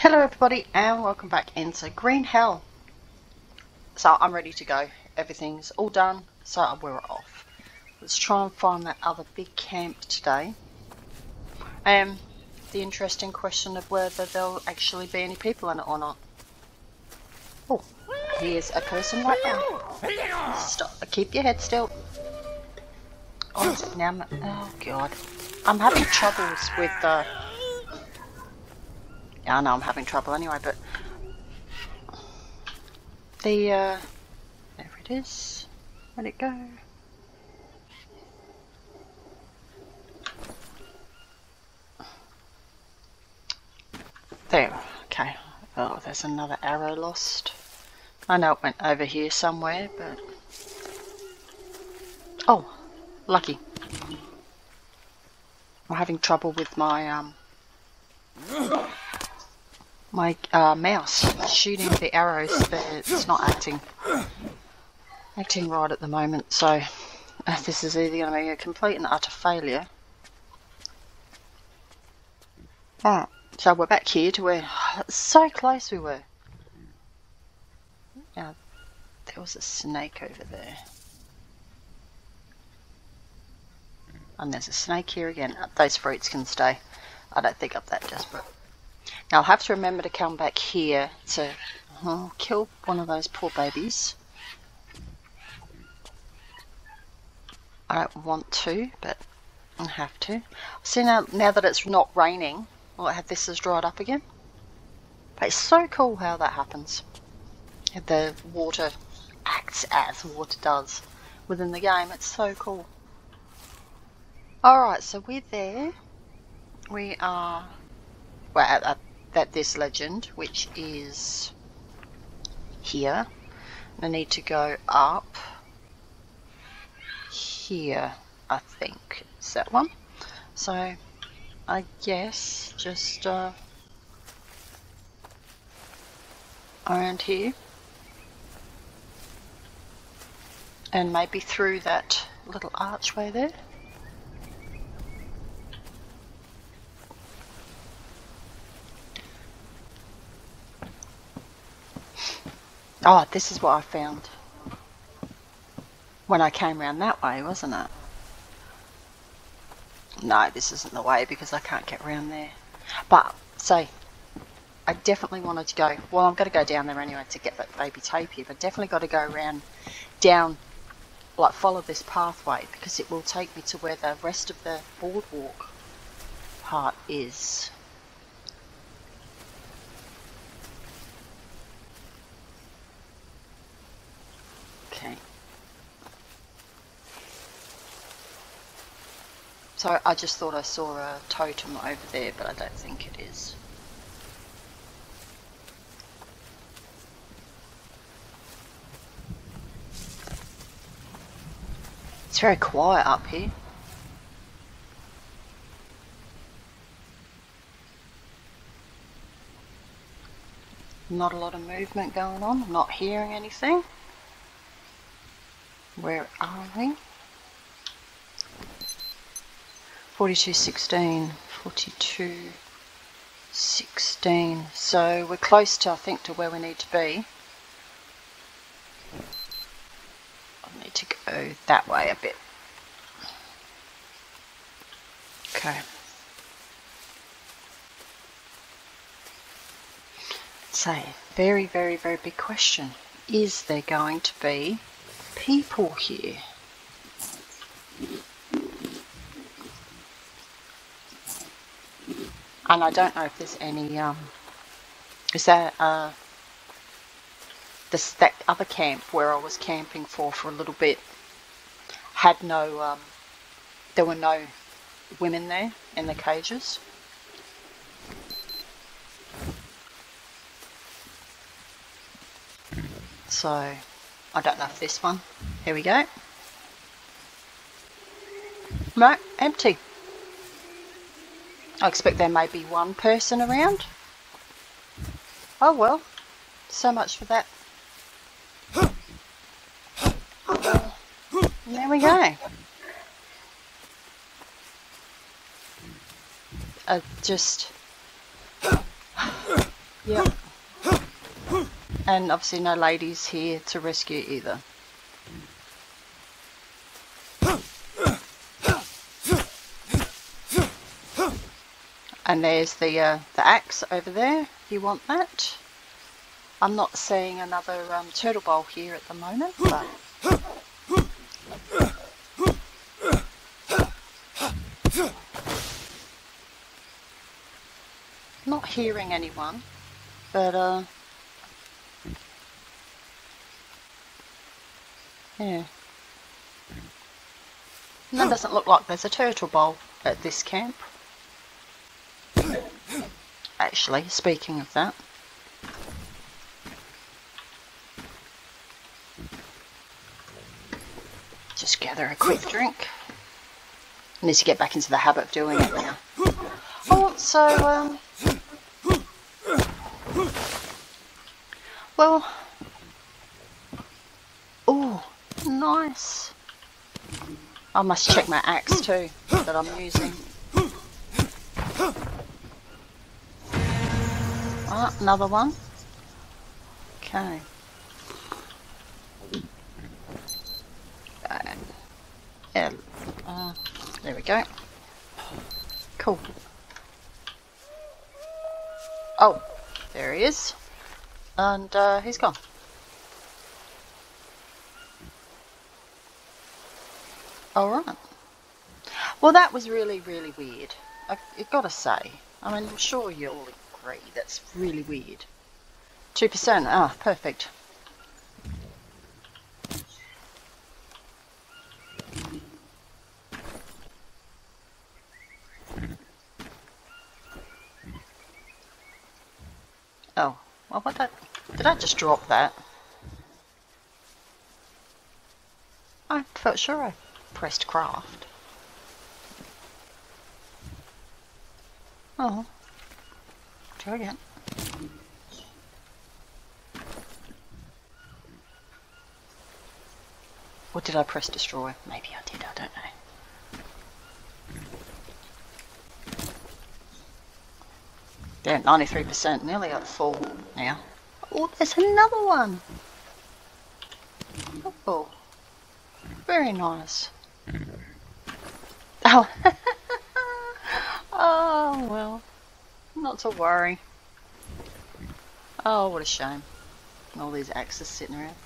Hello everybody and welcome back into Green Hell. So I'm ready to go. Everything's all done, so we're off. Let's try and find that other big camp today. Um, the interesting question of whether there'll actually be any people in it or not. Oh, here's a person right now. Stop, keep your head still. Oh, now, oh god. I'm having troubles with uh, yeah, I know I'm having trouble anyway, but the uh, there it is. Where'd it go? There. Okay. Oh, there's another arrow lost. I know it went over here somewhere, but oh, lucky. I'm having trouble with my um my uh, mouse shooting the arrows, but it's not acting acting right at the moment. So uh, this is either going to be a complete and utter failure. Right, so we're back here to where so close we were. Now there was a snake over there. And there's a snake here again. Those fruits can stay. I don't think I'm that desperate. I'll have to remember to come back here to uh, kill one of those poor babies. I don't want to, but I have to. See now, now that it's not raining, well, this has dried up again. But it's so cool how that happens. The water acts as water does within the game. It's so cool. Alright, so we're there. We are well, at, at that this legend, which is here. I need to go up here, I think. It's that one? So, I guess just uh, around here. And maybe through that little archway there. Oh, this is what I found when I came around that way, wasn't it? No, this isn't the way because I can't get around there. But, say, I definitely wanted to go, well, I'm going to go down there anyway to get that baby tapir, but definitely got to go around, down, like follow this pathway because it will take me to where the rest of the boardwalk part is. Okay. So I just thought I saw a totem over there, but I don't think it is. It's very quiet up here. Not a lot of movement going on, I'm not hearing anything. Where are we? 4216, 4216. So we're close to, I think, to where we need to be. I need to go that way a bit. Okay. So, very, very, very big question. Is there going to be people here. And I don't know if there's any, um, is there, uh, this, that other camp where I was camping for for a little bit had no, um, there were no women there in the cages. So I don't know if this one. Here we go. No, empty. I expect there may be one person around. Oh well, so much for that. there we go. I just Yep. And obviously no ladies here to rescue either. And there's the uh, the axe over there. You want that. I'm not seeing another um, turtle bowl here at the moment, but not hearing anyone, but uh, yeah. That doesn't look like there's a turtle bowl at this camp. Actually, speaking of that. Just gather a quick drink. I need to get back into the habit of doing it now. Oh, so, um... Well... Oh, nice. I must check my axe too, that I'm using. Ah, another one. Okay. Yeah, uh, there we go. Cool. Oh, there he is. And uh, he's gone. Alright. Well, that was really, really weird. I, have gotta say. I mean, I'm sure you all agree. That's really weird. 2%. Ah, perfect. Oh, well, what that? Did I just drop that? I felt sure I pressed craft. Oh. Try again. Or did I press destroy? Maybe I did, I don't know. Yeah, 93%, nearly at full now. Oh, there's another one! Oh, very nice. Oh, oh well, not to worry. Oh, what a shame. All these axes sitting around.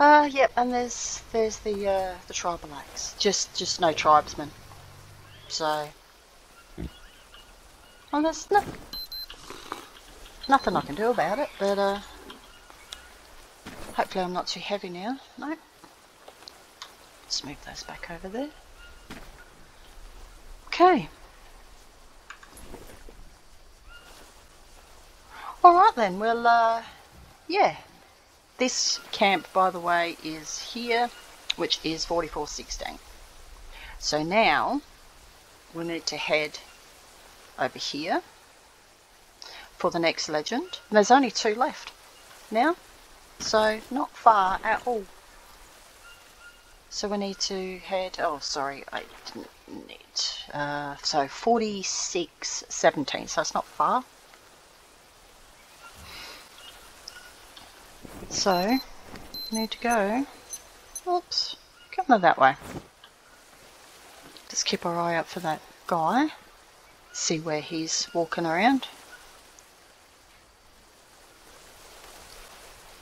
Uh, yep, and there's there's the uh, the tribal axe. Just just no tribesmen. So, well, there's no, nothing I can do about it. But uh, hopefully I'm not too heavy now. No. Let's move those back over there. Okay. Alright then, well, uh, yeah. This camp, by the way, is here, which is 4416. So now, we need to head over here for the next legend. And there's only two left now, so not far at all. So we need to head, oh sorry, I didn't need, uh, so 46, 17, so it's not far. So, need to go, oops, come that way. Just keep our eye out for that guy, see where he's walking around.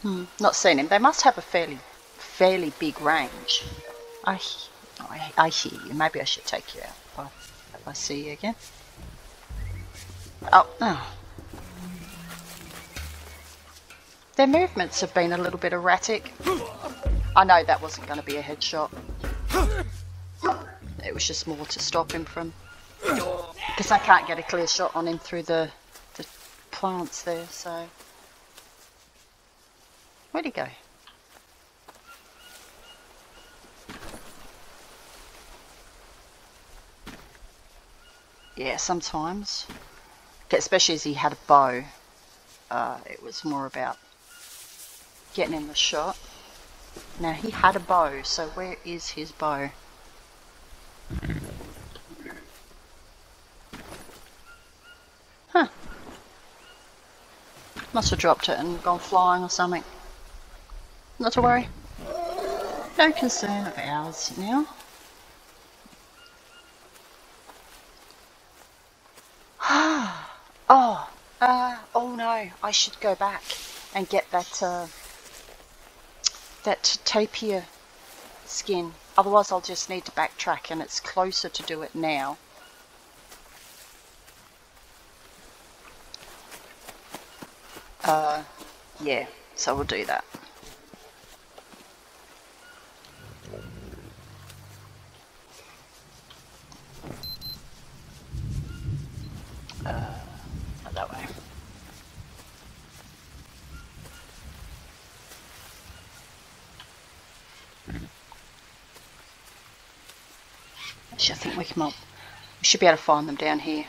Hmm, not seen him. They must have a fairly fairly big range. I, I, I hear you. Maybe I should take you out if, if I see you again. Oh, oh. Their movements have been a little bit erratic. I know that wasn't going to be a headshot. It was just more to stop him from... Because I can't get a clear shot on him through the, the plants there, so... Where'd he go? Yeah, sometimes. Especially as he had a bow. Uh, it was more about getting in the shot. Now he had a bow, so where is his bow? Huh. Must have dropped it and gone flying or something. Not to worry. No concern of ours now. oh, uh, oh no, I should go back and get that, uh, that tapir skin. Otherwise I'll just need to backtrack and it's closer to do it now. Uh, yeah, so we'll do that. Uh, that way. Actually, I think we should be able to find them down here.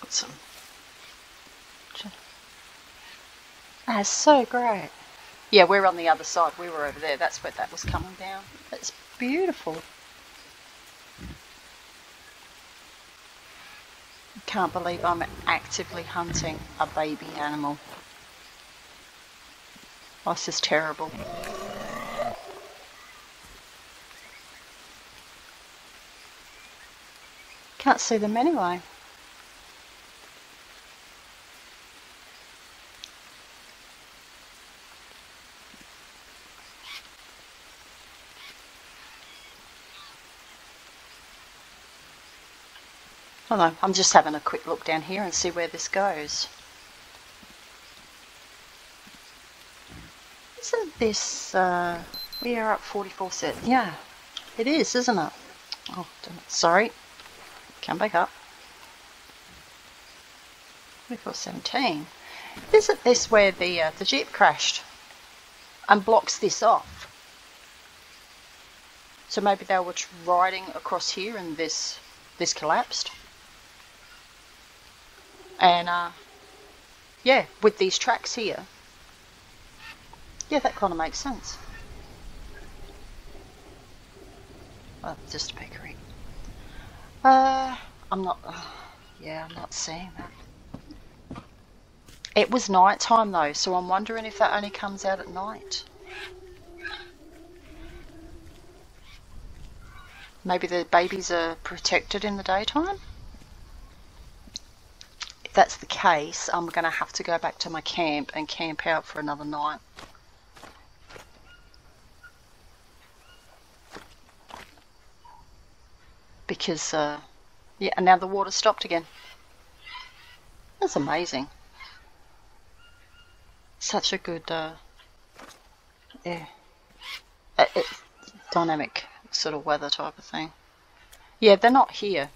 Got some. Ah, That's so great. Yeah, we're on the other side. We were over there. That's where that was coming down. It's beautiful. Can't believe I'm actively hunting a baby animal. This is terrible. Can't see them anyway. I I'm just having a quick look down here and see where this goes. Isn't this, uh, we are up 44 set? Yeah, it is, isn't it? Oh, it. sorry. Come back up. we call 17 Isn't this where the, uh, the Jeep crashed and blocks this off? So maybe they were riding across here and this this collapsed. And uh, yeah, with these tracks here, yeah, that kind of makes sense. Oh, just a peccary. Uh, I'm not, uh, yeah, I'm not seeing that. It was night time though, so I'm wondering if that only comes out at night. Maybe the babies are protected in the daytime? if that's the case, I'm going to have to go back to my camp and camp out for another night. Because, uh, yeah, and now the water stopped again. That's amazing. Such a good, uh, yeah, dynamic sort of weather type of thing. Yeah, they're not here.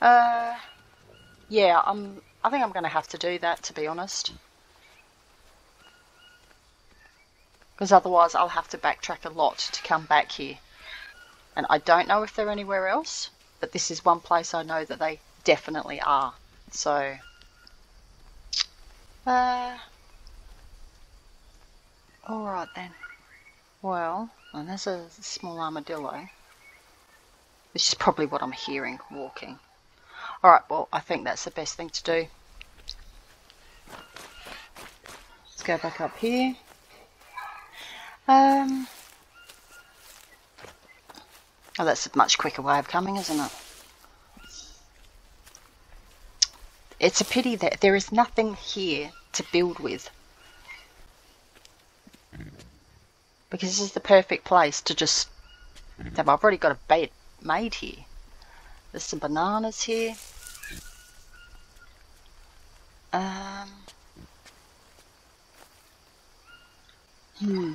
Uh, yeah, I'm. I think I'm going to have to do that, to be honest. Because otherwise I'll have to backtrack a lot to come back here. And I don't know if they're anywhere else, but this is one place I know that they definitely are. So, uh, alright then. Well, and there's a small armadillo. Which is probably what I'm hearing walking. Alright, well, I think that's the best thing to do. Let's go back up here. Um, oh, that's a much quicker way of coming, isn't it? It's a pity that there is nothing here to build with. Because this is the perfect place to just... Have, I've already got a bed made here. There's some bananas here. Um. Hmm.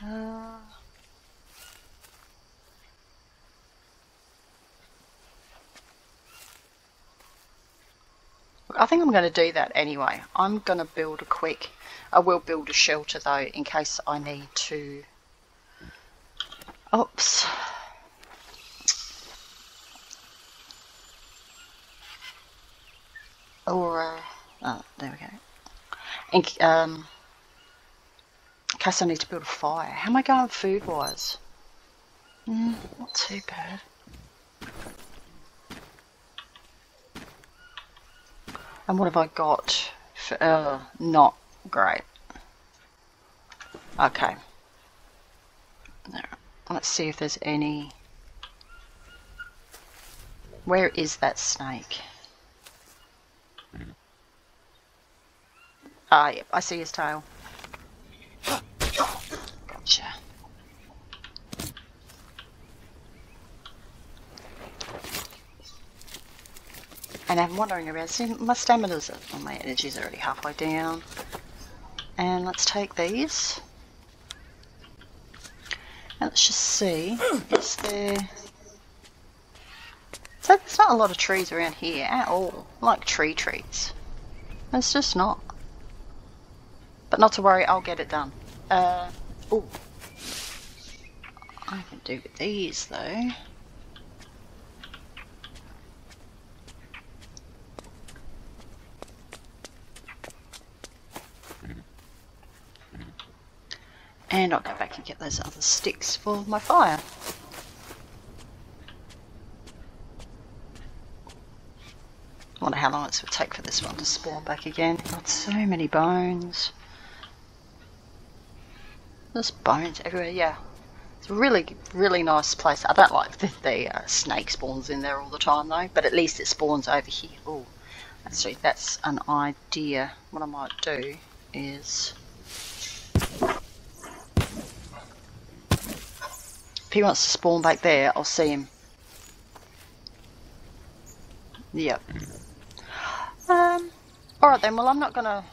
I think I'm going to do that anyway. I'm going to build a quick, I will build a shelter though in case I need to Oops. Or, uh, Oh, there we go. In, um, case I need to build a fire. How am I going food-wise? Mm, not too bad. And what have I got? For, uh, not great. Okay. Let's see if there's any... Where is that snake? Ah, yep, I see his tail. Gotcha. And I'm wondering around, see my stamina's, well, my energy's already halfway down. And let's take these. And let's just see, is there... So there's not a lot of trees around here at all, like tree trees. It's just not. But not to worry, I'll get it done. Uh, oh. I can do with these though. And I'll go back and get those other sticks for my fire. wonder how long it would take for this one to spawn back again. Got so many bones. There's bones everywhere, yeah. It's a really, really nice place. I don't like the, the uh, snake spawns in there all the time though, but at least it spawns over here. Oh, actually that's an idea. What I might do is... If he wants to spawn back there, I'll see him. Yep. Um, alright then, well I'm not going to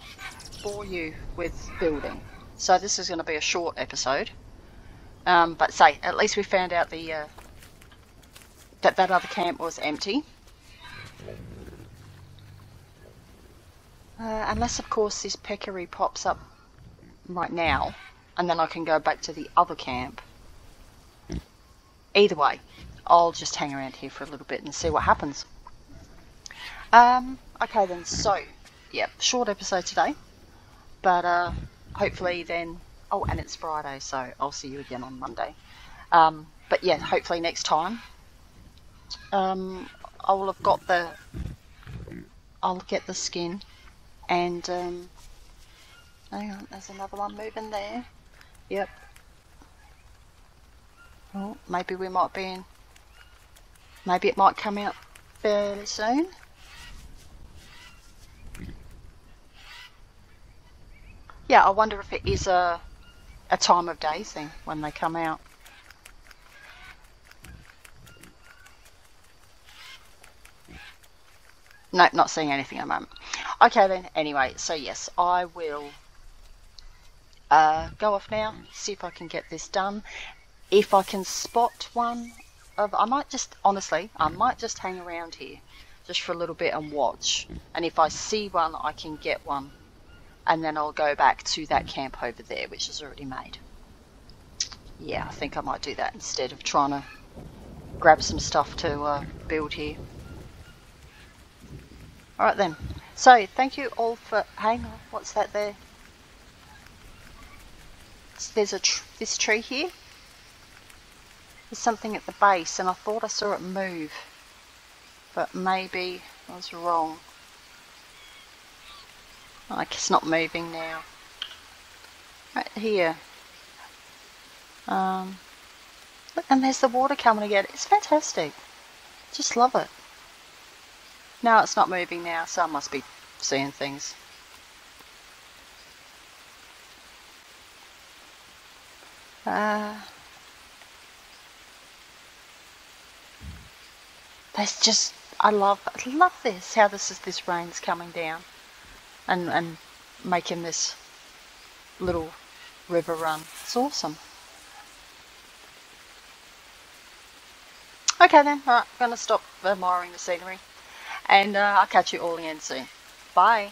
bore you with building. So this is going to be a short episode. Um, but say, at least we found out the uh, that that other camp was empty. Uh, unless, of course, this peccary pops up right now, and then I can go back to the other camp. Either way, I'll just hang around here for a little bit and see what happens. Um, okay then, so, yeah, short episode today, but uh, hopefully then, oh, and it's Friday, so I'll see you again on Monday. Um, but yeah, hopefully next time, um, I will have got the, I'll get the skin, and, um, hang on, there's another one moving there. Yep. Oh, maybe we might be in, maybe it might come out fairly soon. Yeah, I wonder if it is a a time of day thing when they come out. Nope, not seeing anything at the moment. Okay then, anyway, so yes, I will uh, go off now, see if I can get this done. If I can spot one of, I might just, honestly, I might just hang around here just for a little bit and watch. And if I see one, I can get one and then I'll go back to that camp over there, which is already made. Yeah, I think I might do that instead of trying to grab some stuff to uh, build here. Alright then. So, thank you all for... Hang on, what's that there? There's a tr this tree here. There's something at the base, and I thought I saw it move. But maybe I was wrong. Like it's not moving now. Right here. Um, look, and there's the water coming again. It's fantastic. Just love it. Now it's not moving now, so I must be seeing things. Uh, that's just I love I love this how this is this rain's coming down and, and making this little river run. It's awesome. Okay then, alright, I'm going to stop admiring the scenery and uh, I'll catch you all again soon. Bye.